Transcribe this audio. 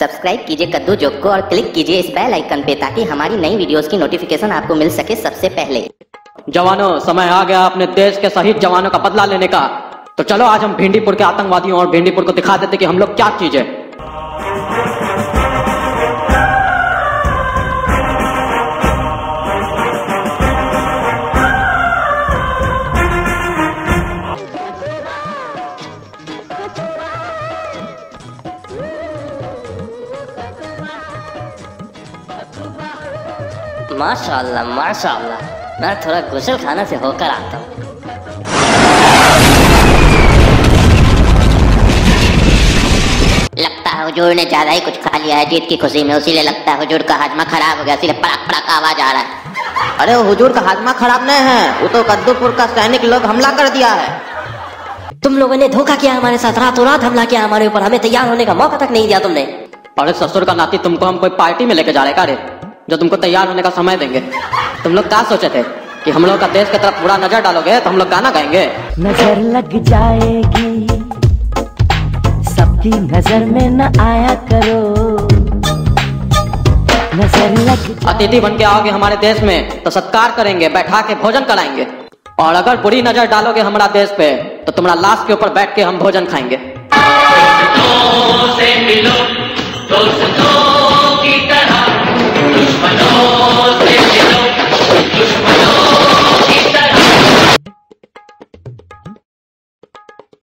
Subscribe कीजिए कद्दू joke को और क्लिक कीजिए इस बेल आइकन पे ताकि हमारी नई वीडियोस की नोटिफिकेशन आपको मिल सके सबसे पहले। जवानों, समय आ गया अपने देश के शहीद जवानों का बदला लेने का। तो चलो, आज हम भिंडीपुर के आतंकवादियों और भिंडीपुर को दिखा देते कि हम लोग क्या चीज़ है। माशाल्लाह माशाल्लाह। मैं थोड़ा गुसल खाना से होकर आता हूँ। लगता है हुजूर ने ज़्यादा ही कुछ खा लिया है जीत की खुशी में उसीलिए लगता है हुजूर का हाजमा खराब हो गया इसीलिए पड़क पड़क आवाज़ आ रहा है। अरे वो हुजूर का हाजमा खराब नहीं है। वो तो कद्दूपुर का सैनिक लोग हमला कर दिया है। तुम लोगों ने धोखा किया हमारे साथ रातों रात हमला किया हमारे ऊपर हमें तैयार होने का मौका तक नहीं दिया तुमने। अरे ससुर का नाती तुमको हम कोई पार्टी में लेके जा रहे का रे? जो तुमको तैयार होने का समय देंगे। तुम लोग क्या सोचे थे कि हम लोग का देश की तरफ़ पूरा नज़र डालोगे तो हम लोग गाना गाएँगे? नज़र लग जाएगी सबकी नज़र में न आया करो। नज़र लग अतिथि बन के आओगे हमारे देश में तो सत्कार करेंगे बैठा के भोजन कराएँगे। और अगर बुरी नज़र डालोगे हमारा देश पे तो तुम्हारा लाश के ऊपर बैठ के हम भोजन खाएँगे।